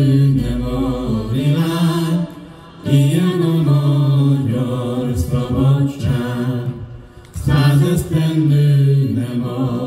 bűnem a világ, ilyen a magyar szabadság. Száz esztendő nem a